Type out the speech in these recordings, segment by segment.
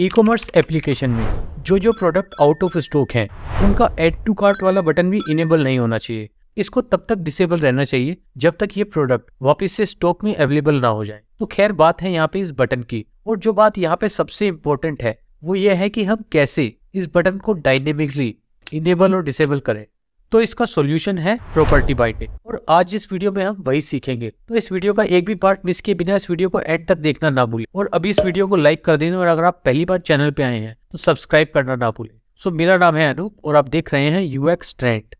E commerce application में जो जो प्रोडक्ट आउट ऑफ़ स्टॉक हैं, उनका एड टू कार्ट वाला बटन भी इनेबल नहीं होना चाहिए। इसको तब तक डिसेबल रहना चाहिए जब तक ये प्रोडक्ट वापस से स्टॉक में अवेलेबल ना हो जाए। तो खैर बात है यहाँ पे इस बटन की और जो बात यहाँ पे सबसे इम्पोर्टेंट है, वो ये है कि हम कैसे इस बटन को डायनेमिकली इनेबल और डिसेबल करें। तो इसका सॉल्यूशन है प्रॉपर्टी बाइंडिंग और आज इस वीडियो में हम वही सीखेंगे। तो इस वीडियो का एक भी पार्ट मिस किए बिना इस वीडियो को एंड तक देखना ना भूलें। और अभी इस वीडियो को लाइक कर देना और अगर आप पहली बार चैनल पे आए हैं तो सब्सक्राइब करना ना भूलें। सो मेरा नाम है अनूप और आप देख रहे हैं यूएक्स ट्रेंड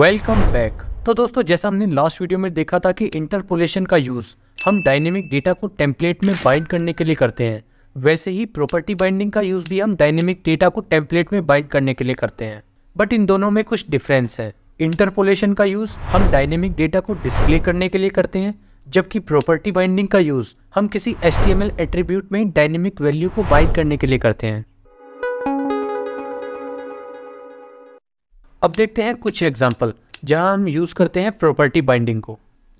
वेलकम बैक तो दोस्तों, जैसा हमने लास्ट वीडियो में देखा था कि इंटरपोलेशन का यूज़ हम डायनेमिक डेटा को टेम्पलेट में बाइंड करने के लिए करते हैं। वैसे ही प्रॉपर्टी बाइंडिंग का यूज़ भी हम डायनेमिक डेटा को टेम्पलेट में बाइंड करने के लिए करते हैं। बट इन दोनों में कुछ डिफरेंस है। इंटरपोलेशन का यूज़ हम डायनेमिक डेटा को डिस्प्ले करने के लिए करते हैं, जबकि प्रॉपर्टी बाइंडिंग का यूज़ हम किसी एच एट्रीब्यूट में डायनेमिक वैल्यू को बाइंड करने के लिए करते हैं। अब देखते हैं कुछ एग्ज़ाम्पल जहाँ हम यूज़ करते हैं प्रॉपर्टी बाइंडिंग को।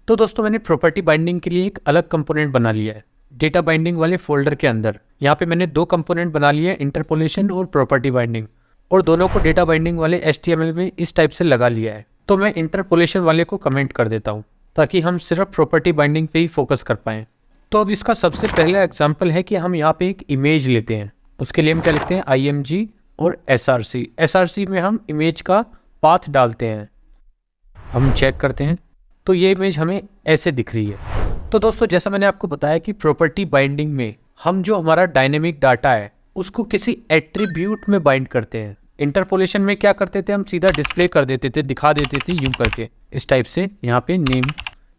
तो दोस्तों, मैंने प्रॉपर्टी बाइंडिंग के लिए एक अलग कंपोनेंट बना लिया है डेटा बाइंडिंग वाले फोल्डर के अंदर। यहाँ पे मैंने दो कंपोनेंट बना लिए इंटरपोलेशन और प्रॉपर्टी बाइंडिंग और दोनों को डेटा बाइंडिंग वाले एच में इस टाइप से लगा लिया है। तो मैं इंटरपोलेशन वाले को कमेंट कर देता हूँ, ताकि हम सिर्फ़ प्रॉपर्टी बाइंडिंग पे ही फोकस कर पाएँ। तो अब इसका सबसे पहला एग्ज़ाम्पल है कि हम यहाँ पे एक इमेज लेते हैं। उसके लिए हम क्या लिखते हैं? IMG और S R C S R C में हम इमेज का पाथ डालते हैं। हम चेक करते हैं। तो ये इमेज हमें ऐसे दिख रही है। तो दोस्तों, जैसा मैंने आपको बताया कि प्रॉपर्टी बाइंडिंग में हम जो हमारा डायनेमिक डाटा है, उसको किसी एट्रीब्यूट में बाइंड करते हैं। इंटरपोलेशन में क्या करते थे? हम सीधा डिस्प्ले कर देते थे, दिखा देते थे यूँ करके। इस टाइप से यहाँ पे नेम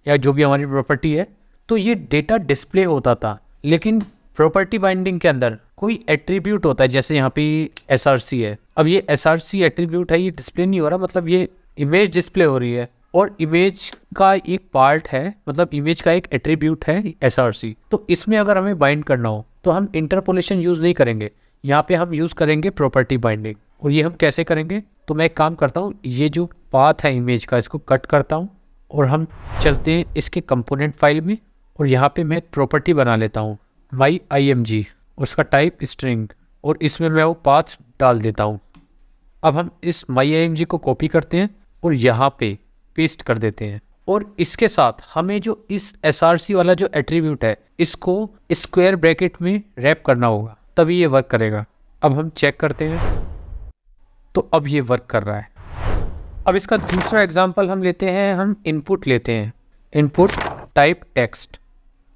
या जो भी हमारी प्रॉपर्टी है तो ये डेटा डिस्प्ले होता था। लेकिन प्रॉपर्टी बाइंडिंग के अंदर कोई एट्रीब्यूट होता है, जैसे यहाँ पे एस है। अब ये एस एट्रीब्यूट है, ये डिस्प्ले नहीं हो रहा मतलब ये इमेज डिस्प्ले हो रही है और इमेज का एक पार्ट है मतलब इमेज का एक एट्रीब्यूट है एसआरसी तो इसमें अगर हमें बाइंड करना हो तो हम इंटरपोलेशन यूज़ नहीं करेंगे। यहाँ पे हम यूज़ करेंगे प्रॉपर्टी बाइंडिंग और ये हम कैसे करेंगे? तो मैं एक काम करता हूँ, ये जो पाथ है इमेज का, इसको कट करता हूँ और हम चलते हैं इसके कंपोनेंट फ़ाइल में और यहाँ पे मैं प्रॉपर्टी बना लेता हूँ माई आई एम जी उसका टाइप स्ट्रिंग और इसमें मैं वो पाथ डाल देता हूँ। अब हम इस माई आई एम जी को कॉपी करते हैं। और यहाँ पे पेस्ट कर देते हैं। और इसके साथ हमें जो इस एस आर सी वाला जो एट्रीब्यूट है, इसको स्क्वायर ब्रैकेट में रैप करना होगा। तभी ये वर्क करेगा। अब हम चेक करते हैं। तो अब ये वर्क कर रहा है। अब इसका दूसरा एग्जांपल हम लेते हैं, हम इनपुट लेते हैं। इनपुट टाइप टेक्स्ट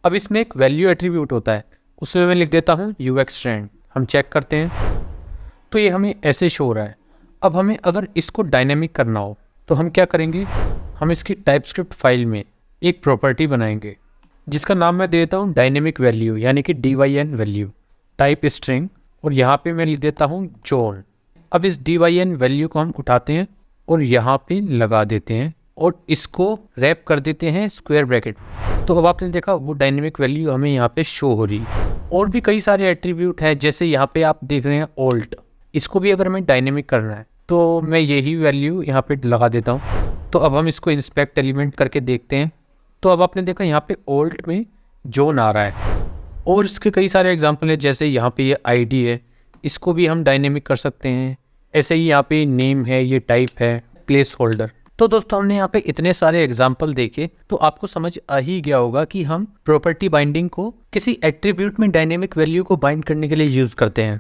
अब इसमें एक वैल्यू एट्रीब्यूट होता है। उसमें मैं लिख देता हूँ यू एक्स ट्रेंड हम चेक करते हैं। तो ये हमें ऐसे शो हो रहा है। अब हमें अगर इसको डायनेमिक करना हो तो हम क्या करेंगे? हम इसकी टाइपस्क्रिप्ट फ़ाइल में एक प्रॉपर्टी बनाएँगे, जिसका नाम मैं देता हूँ डायनेमिक वैल्यू यानी कि D Y N value type string और यहाँ पे मैं लिख देता हूँ जोन अब इस डी वाई एन वैल्यू को हम उठाते हैं, और यहाँ पे लगा देते हैं, और इसको रैप कर देते हैं स्क्वायर ब्रैकेट तो अब आपने देखा, वो डायनेमिक वैल्यू हमें यहाँ पे शो हो रही और भी कई सारे एट्रीब्यूट हैं, जैसे यहाँ पे आप देख रहे हैं ओल्ट इसको भी अगर हमें डायनेमिक करना है तो मैं यही वैल्यू यहाँ पे लगा देता हूँ। तो अब हम इसको इंस्पेक्ट एलिमेंट करके देखते हैं। तो अब आपने देखा यहाँ पे ओल्ट में जोन आ रहा है। और इसके कई सारे एग्ज़ाम्पल हैं, जैसे यहाँ पे ये आईडी है। इसको भी हम डायनेमिक कर सकते हैं। ऐसे ही यहाँ पे नेम है, ये टाइप है प्लेस होल्डर तो दोस्तों, हमने यहाँ पे इतने सारे एग्ज़ाम्पल देखे तो आपको समझ आ ही गया होगा कि हम प्रॉपर्टी बाइंडिंग को किसी एट्रीब्यूट में डायनेमिक वैल्यू को बाइंड करने के लिए यूज़ करते हैं।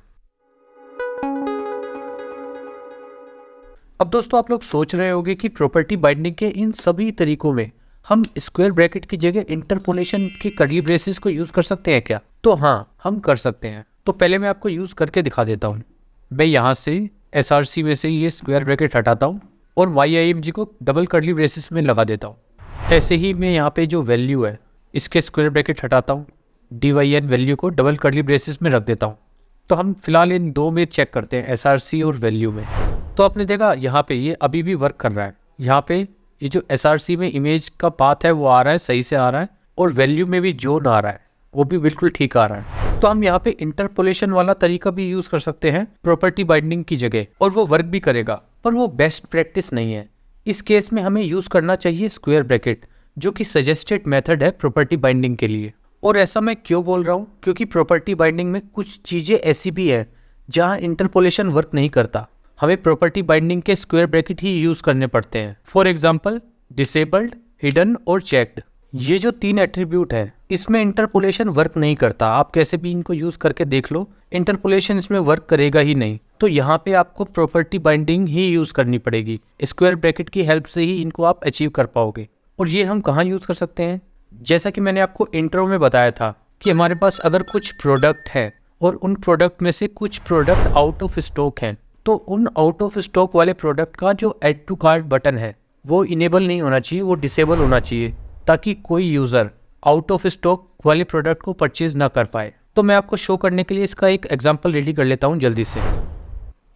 अब दोस्तों, आप लोग सोच रहे होंगे कि प्रॉपर्टी बाइंडिंग के इन सभी तरीकों में हम स्क्वायर ब्रैकेट की जगह इंटरपोनेशन के कर्ली ब्रेसेस को यूज़ कर सकते हैं क्या? तो हाँ हम कर सकते हैं। तो पहले मैं आपको यूज़ करके दिखा देता हूँ। मैं यहाँ से एसआरसी में से ये स्क्वायर ब्रैकेट हटाता हूँ और वाई को डबल कर्ली ब्रेसिस में लगा देता हूँ। ऐसे ही मैं यहाँ पे जो वैल्यू है, इसके स्क्वायर ब्रैकेट हटाता हूँ। डी वैल्यू को डबल कर्ली ब्रेसिस में रख देता हूँ। तो हम फ़िलहाल इन दो में चेक करते हैं एसआरसी और वैल्यू में। तो आपने देखा, यहाँ पे ये अभी भी वर्क कर रहा है। यहाँ पे ये जो एसआरसी में इमेज का पाथ है, वो आ रहा है, सही से आ रहा है और वैल्यू में भी जोन आ रहा है, वो भी बिल्कुल ठीक आ रहा है। तो हम यहाँ पे इंटरपोलेशन वाला तरीका भी यूज़ कर सकते हैं प्रॉपर्टी बाइंडिंग की जगह, और वो वर्क भी करेगा, पर वो बेस्ट प्रैक्टिस नहीं है। इस केस में हमें यूज़ करना चाहिए स्क्वेयर ब्रैकेट जो कि सजेस्टेड मेथड है प्रॉपर्टी बाइंडिंग के लिए। और ऐसा मैं क्यों बोल रहा हूँ? क्योंकि प्रॉपर्टी बाइंडिंग में कुछ चीज़ें ऐसी भी है, जहाँ इंटरपोलेशन वर्क नहीं करता। हमें प्रॉपर्टी बाइंडिंग के स्क्वायर ब्रैकेट ही यूज़ करने पड़ते हैं। फॉर एग्ज़ाम्पल डिसेबल्ड हिडन और चेक्ड ये जो तीन एट्रीब्यूट है, इसमें इंटरपोलेशन वर्क नहीं करता। आप कैसे भी इनको यूज़ करके देख लो इंटरपोलेशन इसमें वर्क करेगा ही नहीं। तो यहाँ पे आपको प्रॉपर्टी बाइंडिंग ही यूज़ करनी पड़ेगी। स्क्वायर ब्रैकेट की हेल्प से ही इनको आप अचीव कर पाओगे। और ये हम कहाँ यूज़ कर सकते हैं? जैसा कि मैंने आपको इंट्रो में बताया था कि हमारे पास अगर कुछ प्रोडक्ट है और उन प्रोडक्ट में से कुछ प्रोडक्ट आउट ऑफ़ स्टॉक हैं तो उन आउट ऑफ़ स्टॉक वाले प्रोडक्ट का जो एड टू कार्ड बटन है, वो इनेबल नहीं होना चाहिए, वो डिसेबल होना चाहिए, ताकि कोई यूज़र आउट ऑफ़ स्टॉक वाले प्रोडक्ट को परचेज ना कर पाए। तो मैं आपको शो करने के लिए इसका एक एग्ज़ाम्पल रेडी कर लेता हूँ जल्दी से।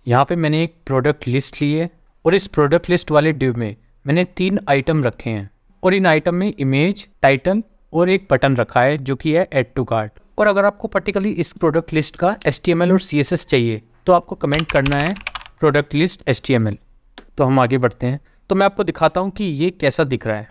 यहाँ पे मैंने एक प्रोडक्ट लिस्ट ली है, और इस प्रोडक्ट लिस्ट वाले ड्यू में मैंने तीन आइटम रखे हैं, और इन आइटम में इमेज टाइटल और एक बटन रखा है, जो कि है एड टू कार्ट और अगर आपको पर्टिकुलरली इस प्रोडक्ट लिस्ट का एस और सीएसएस चाहिए तो आपको कमेंट करना है प्रोडक्ट लिस्ट एस तो हम आगे बढ़ते हैं। तो मैं आपको दिखाता हूँ कि ये कैसा दिख रहा है।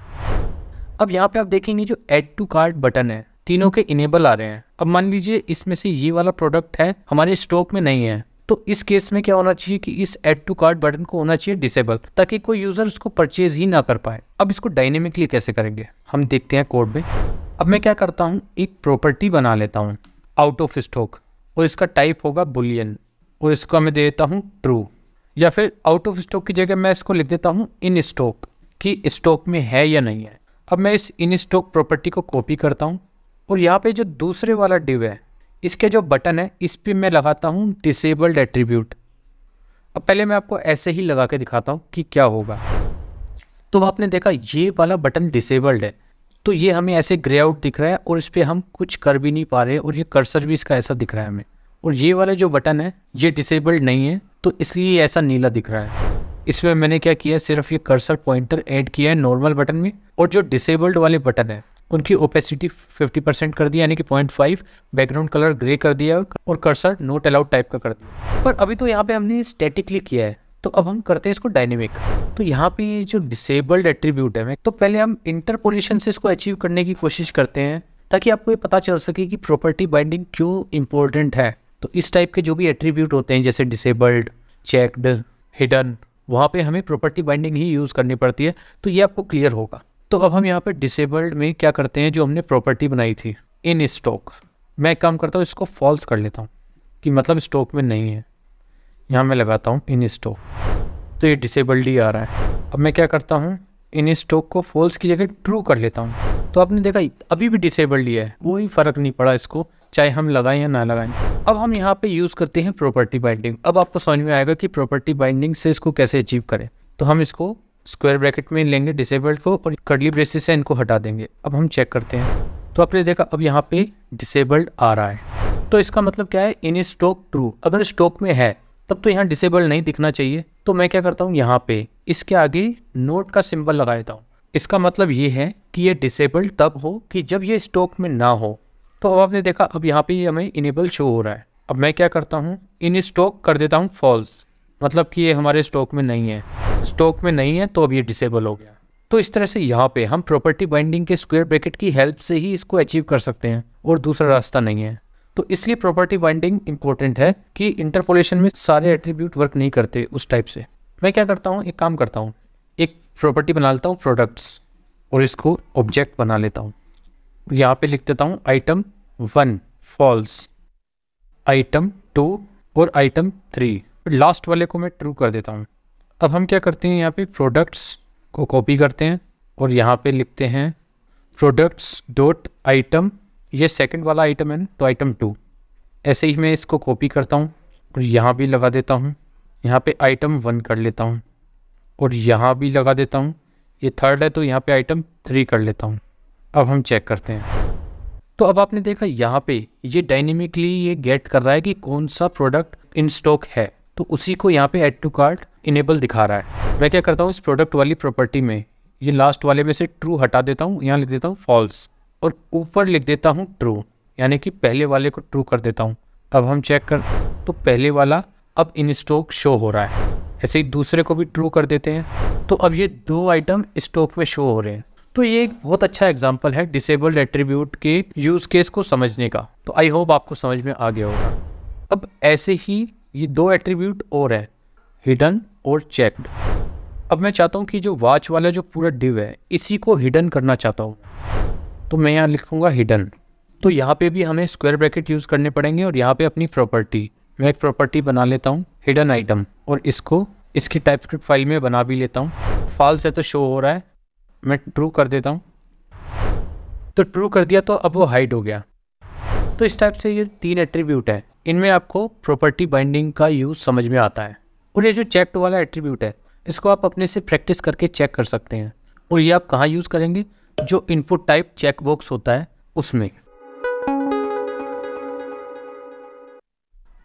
अब यहाँ पे आप देखेंगे जो एड टू कार्ड बटन है, तीनों के इनेबल आ रहे हैं। अब मान लीजिए इसमें से ये वाला प्रोडक्ट है, हमारे स्टॉक में नहीं है। तो इस केस में क्या होना चाहिए कि इस एड टू कार्ड बटन को होना चाहिए डिसेबल ताकि कोई यूज़र उसको परचेज ही ना कर पाए। अब इसको डायनेमिकली कैसे करेंगे? हम देखते हैं कोड में अब मैं क्या करता हूँ, एक प्रॉपर्टी बना लेता हूँ आउट ऑफ़ स्टॉक और इसका टाइप होगा बुलियन और इसको मैं दे देता हूँ ट्रू या फिर आउट ऑफ़ स्टॉक की जगह मैं इसको लिख देता हूँ इन स्टॉक कि स्टॉक में है या नहीं है. अब मैं इस इन स्टॉक प्रॉपर्टी को कॉपी करता हूँ और यहाँ पे जो दूसरे वाला डिव है, इसके जो बटन है, इस पर मैं लगाता हूँ डिसेबल्ड एट्रीब्यूट अब पहले मैं आपको ऐसे ही लगा के दिखाता हूँ कि क्या होगा। तो आपने देखा ये वाला बटन डिसेबल्ड है। तो ये हमें ऐसे ग्रे आउट दिख रहा है और इस पर हम कुछ कर भी नहीं पा रहे और ये कर्सर भी इसका ऐसा दिख रहा है हमें। और ये वाला जो बटन है, ये डिसेबल्ड नहीं है तो इसलिए ऐसा नीला दिख रहा है। इसमें मैंने क्या किया सिर्फ़ ये कर्सर पॉइंटर ऐड किया है नॉर्मल बटन में, और जो डिसेबल्ड वाले बटन है, उनकी ओपेसिटी 50 परसेंट कर दिया, यानी कि 0.5 बैकग्राउंड कलर ग्रे कर दिया और कर्सर नोट अलाउड टाइप का कर दिया। पर अभी तो यहाँ पे हमने स्टैटिकली किया है तो अब हम करते हैं इसको डायनेमिक तो यहाँ पे जो डिसेबल्ड एट्रीब्यूट है तो पहले हम इंटरपोलेशन से इसको अचीव करने की कोशिश करते हैं, ताकि आपको ये पता चल सके कि प्रॉपर्टी बाइंडिंग क्यों इम्पोर्टेंट है। तो इस टाइप के जो भी एट्रीब्यूट होते हैं, जैसे डिसेबल्ड चेकड हिडन वहाँ पे हमें प्रॉपर्टी बाइंडिंग ही यूज़ करनी पड़ती है। तो ये आपको क्लियर होगा। तो अब हम यहाँ पे डिसेबल्ड में क्या करते हैं, जो हमने प्रॉपर्टी बनाई थी? इन स्टॉक मैं एक काम करता हूँ, इसको फॉल्स कर लेता हूँ, कि मतलब स्टॉक में नहीं है। यहाँ मैं लगाता हूँ इन स्टॉक तो ये डिसेबल्ड ही आ रहा है। अब मैं क्या करता हूँ इन स्टॉक को फॉल्स की जगह ट्रू कर लेता हूँ। तो आपने देखा, अभी भी डिसेबल्ड ही है। कोई फ़र्क नहीं पड़ा इसको, चाहे हम लगाएँ या ना लगाएँ। अब हम यहाँ पे यूज़ करते हैं प्रॉपर्टी बाइंडिंग अब आपको समझ में आएगा कि प्रॉपर्टी बाइंडिंग से इसको कैसे अचीव करें। तो हम इसको स्क्वायर ब्रैकेट में लेंगे डिसेबल्ड को और कर्ली ब्रेसिस से इनको हटा देंगे। अब हम चेक करते हैं। तो आपने देखा, अब यहाँ पे डिसेबल्ड आ रहा है। तो इसका मतलब क्या है? इन स्टॉक ट्रू अगर स्टॉक में है तब तो यहाँ डिसेबल नहीं दिखना चाहिए। तो मैं क्या करता हूँ? यहाँ पे इसके आगे नोट का सिंबल लगा देता हूँ। इसका मतलब ये है कि ये डिसेबल्ड तब हो कि जब ये स्टॉक में ना हो। तो अब आपने देखा, अब यहाँ पे ये हमें इनेबल शो हो रहा है। अब मैं क्या करता हूँ? इन स्टॉक कर देता हूँ फॉल्स मतलब कि ये हमारे स्टॉक में नहीं है। स्टॉक में नहीं है तो अब ये डिसेबल हो गया। तो इस तरह से यहाँ पे हम प्रॉपर्टी बाइंडिंग के स्क्वायर ब्रैकेट की हेल्प से ही इसको अचीव कर सकते हैं। और दूसरा रास्ता नहीं है। तो इसलिए प्रॉपर्टी बाइंडिंग इंपॉर्टेंट है कि इंटरपोलेशन में सारे एट्रीब्यूट वर्क नहीं करते उस टाइप से। मैं क्या करता हूँ? एक काम करता हूँ। एक प्रॉपर्टी बना लेता हूँ प्रोडक्ट्स और इसको ऑब्जेक्ट बना लेता हूँ। यहाँ पे लिख देता हूँ item one false item two और आइटम थ्री लास्ट वाले को मैं ट्रू कर देता हूँ। अब हम क्या करते हैं यहाँ पे? प्रोडक्ट्स को कॉपी करते हैं, और यहाँ पे लिखते हैं प्रोडक्ट्स डॉट आइटम ये सेकंड वाला आइटम है तो आइटम टू ऐसे ही मैं इसको कॉपी करता हूँ, और यहाँ भी लगा देता हूँ। यहाँ पे आइटम वन कर लेता हूँ, और यहाँ भी लगा देता हूँ। ये थर्ड है तो यहाँ पे आइटम थ्री कर लेता हूँ। अब हम चेक करते हैं। तो अब आपने देखा यहाँ पे ये डायनेमिकली ये गेट कर रहा है कि कौन सा प्रोडक्ट इन स्टॉक है। तो उसी को यहाँ पे एड टू कार्ट इनेबल दिखा रहा है। मैं क्या करता हूँ, इस प्रोडक्ट वाली प्रॉपर्टी में, ये लास्ट वाले में से ट्रू हटा देता हूँ, यहाँ लिख देता हूँ फॉल्स और ऊपर लिख देता हूँ ट्रू यानी कि पहले वाले को ट्रू कर देता हूँ। अब हम चेक कर तो पहले वाला अब इन स्टॉक शो हो रहा है। ऐसे ही दूसरे को भी ट्रू कर देते हैं। तो अब ये दो आइटम स्टॉक में शो हो रहे हैं। तो ये एक बहुत अच्छा एग्ज़ाम्पल है डिसेबल्ड एट्रीब्यूट के यूज़ केस को समझने का। तो आई होप आपको समझ में आ गया होगा। अब ऐसे ही ये दो एट्रीब्यूट और है हिडन और चेक्ड अब मैं चाहता हूँ कि जो वॉच वाला जो पूरा डिव है, इसी को हिडन करना चाहता हूँ। तो मैं यहाँ लिखूँगा हिडन तो यहाँ पे भी हमें स्क्वायर ब्रैकेट यूज़ करने पड़ेंगे और यहाँ पे अपनी प्रॉपर्टी मैं एक प्रॉपर्टी बना लेता हूँ हिडन आइटम और इसको, इसकी टाइपस्क्रिप्ट फ़ाइल में बना भी लेता हूँ. फॉल्स है तो शो हो रहा है. मैं ट्रू कर देता हूँ. तो ट्रू कर दिया तो अब वो हाइड हो गया. तो इस टाइप से ये तीन एट्रीब्यूट है. इनमें आपको प्रॉपर्टी बाइंडिंग का यूज़ समझ में आता है. और ये जो चेक्ड वाला एट्रीब्यूट है, इसको आप अपने से प्रैक्टिस करके चेक कर सकते हैं. और ये आप कहाँ यूज़ करेंगे? जो इनपुट टाइप चेकबॉक्स होता है, उसमें।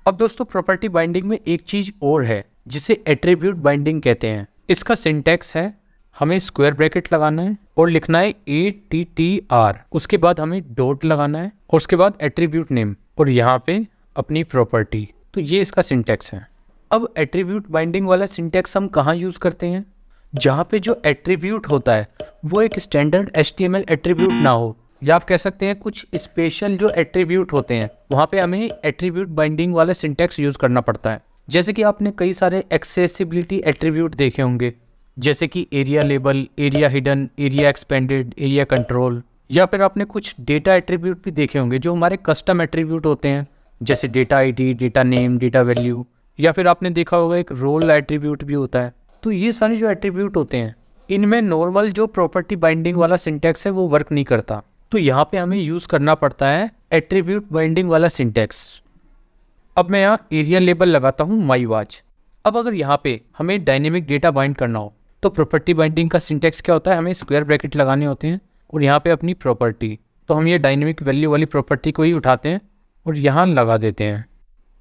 अब दोस्तों प्रॉपर्टी बाइंडिंग में एक चीज़ और है, जिसे एट्रीब्यूट बाइंडिंग कहते हैं। इसका सिंटेक्स है, हमें स्क्वायर ब्रैकेट लगाना है और लिखना है ए टी टी आर उसके बाद हमें डॉट लगाना है और उसके बाद एट्रीब्यूट नेम और यहाँ पे अपनी प्रॉपर्टी तो ये इसका सिंटेक्स है। अब एट्रीब्यूट बाइंडिंग वाला सिंटेक्स हम कहाँ यूज़ करते हैं? जहाँ पे जो एट्रीब्यूट होता है, वो एक स्टैंडर्ड एच टी एट्रीब्यूट ना हो। या आप कह सकते हैं कुछ स्पेशल जो एट्रीब्यूट होते हैं, वहाँ पे हमें एट्रीब्यूट बाइंडिंग वाला सिंटेक्स यूज़ करना पड़ता है। जैसे कि आपने कई सारे एक्सेसिबिलिटी एट्रीब्यूट देखे होंगे, जैसे कि aria label aria hidden aria expanded aria control या फिर आपने कुछ डेटा एट्रीब्यूट भी देखे होंगे जो हमारे कस्टम एट्रीब्यूट होते हैं, जैसे data ID data name data value या फिर आपने देखा होगा एक रोल एट्रीब्यूट भी होता है। तो ये सारे जो एट्रीब्यूट होते हैं, इनमें नॉर्मल जो प्रॉपर्टी बाइंडिंग वाला सिंटेक्स है, वो वर्क नहीं करता। तो यहाँ पे हमें यूज़ करना पड़ता है एट्रीब्यूट बाइंडिंग वाला सिंटेक्स अब मैं यहाँ एरिया लेबल लगाता हूँ माई वॉच अब अगर यहाँ पे हमें डायनेमिक डेटा बाइंड करना हो तो प्रॉपर्टी बाइंडिंग का सिंटेक्स क्या होता है? हमें स्क्वायर ब्रैकेट लगाने होते हैं और यहाँ पे अपनी प्रॉपर्टी तो हम ये डायनेमिक वैल्यू वाली प्रॉपर्टी को ही उठाते हैं और यहाँ लगा देते हैं।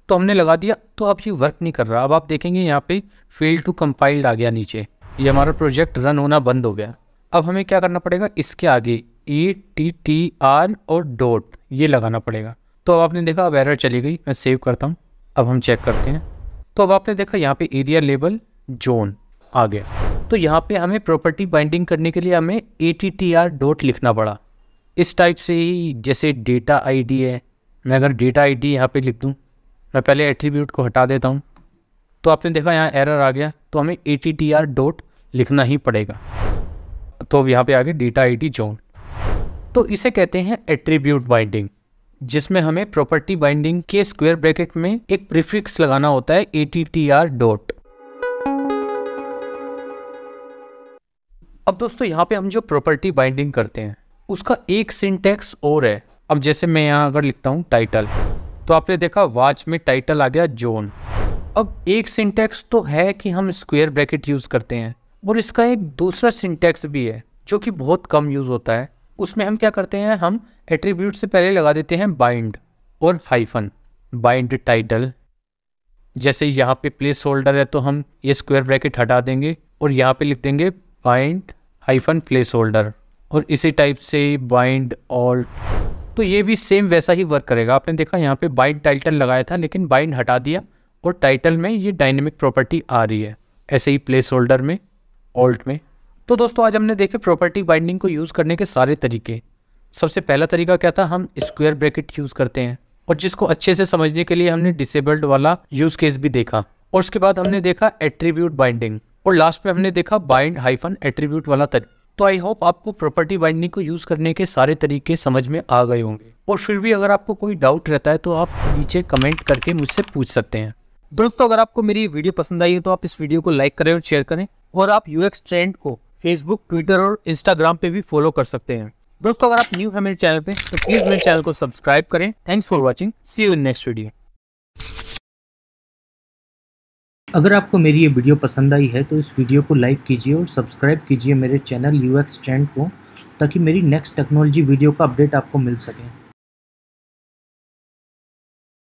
तो हमने लगा दिया तो अब ये वर्क नहीं कर रहा। अब आप देखेंगे यहाँ पे फेल टू कंपाइल्ड आ गया नीचे। ये हमारा प्रोजेक्ट रन होना बंद हो गया। अब हमें क्या करना पड़ेगा? इसके आगे ए टी टी आर और डॉट ये लगाना पड़ेगा। तो अब आपने देखा, अब एरर चली गई। मैं सेव करता हूँ। अब हम चेक करते हैं। तो अब आपने देखा, यहाँ पे एरिया लेबल जोन आ गया। तो यहाँ पे हमें प्रॉपर्टी बाइंडिंग करने के लिए हमें A T T R dot लिखना पड़ा। इस टाइप से ही जैसे डेटा आईडी है, मैं अगर डेटा आईडी यहाँ पर लिख दूँ मैं पहले एट्रीब्यूट को हटा देता हूँ। तो आपने देखा यहाँ एरर आ गया तो हमें A T T R dot लिखना ही पड़ेगा। तो अब यहाँ पे आ गया डेटा आई डी जोन तो इसे कहते हैं एट्रीब्यूट बाइंडिंग जिसमें हमें प्रॉपर्टी बाइंडिंग के स्क्वायर ब्रैकेट में एक प्रीफिक्स लगाना होता है A T T R dot अब दोस्तों, यहाँ पे हम जो प्रॉपर्टी बाइंडिंग करते हैं, उसका एक सिंटेक्स और है। अब जैसे मैं यहाँ अगर लिखता हूँ टाइटल तो आपने देखा वॉच में टाइटल आ गया जोन अब एक सिंटेक्स तो है कि हम स्क्वायर ब्रैकेट यूज़ करते हैं और इसका एक दूसरा सिंटेक्स भी है, जो कि बहुत कम यूज़ होता है। उसमें हम क्या करते हैं, हम एट्रीब्यूट से पहले लगा देते हैं बाइंड और हाइफन बाइंड टाइटल जैसे यहाँ पे प्लेस होल्डर है तो हम ये स्क्वायर ब्रैकेट हटा देंगे और यहाँ पे लिख देंगे बाइंड हाइफन प्लेस होल्डर और इसी टाइप से बाइंड ऑल्ट तो ये भी सेम वैसा ही वर्क करेगा। आपने देखा यहाँ पे बाइंड टाइटल लगाया था, लेकिन बाइंड हटा दिया और टाइटल में ये डायनेमिक प्रॉपर्टी आ रही है, ऐसे ही प्लेस होल्डर में ऑल्ट में। तो दोस्तों, आज हमने देखे प्रॉपर्टी बाइंडिंग को यूज़ करने के सारे तरीके। सबसे पहला तरीका क्या था? हम स्क्वायर ब्रैकेट यूज़ करते हैं और जिसको अच्छे से समझने के लिए हमने डिसेबल्ड वाला यूज़ केस भी देखा। और उसके बाद हमने देखा एट्रीब्यूट बाइंडिंग और लास्ट में हमने देखा बाइंड हाइफन एट्रीब्यूट वाला तरीका तो आई होप आपको प्रॉपर्टी बाइंडिंग को यूज़ करने के सारे तरीके समझ में आ गए होंगे। और फिर भी अगर आपको कोई डाउट रहता है तो आप नीचे कमेंट करके मुझसे पूछ सकते हैं। दोस्तों, अगर आपको मेरी वीडियो पसंद आई है तो आप इस वीडियो को लाइक करें और शेयर करें। और आप यूएक्स ट्रेंड को फेसबुक ट्विटर और इंस्टाग्राम पे भी फॉलो कर सकते हैं। दोस्तों, अगर आप न्यू है मेरे चैनल पे तो प्लीज़ मेरे चैनल को सब्सक्राइब करें। Thanks for watching see you in next video अगर आपको मेरी ये वीडियो पसंद आई है तो इस वीडियो को लाइक कीजिए और सब्सक्राइब कीजिए मेरे चैनल यू एक्स ट्रेंड को, ताकि मेरी नेक्स्ट टेक्नोलॉजी वीडियो का अपडेट आपको मिल सके।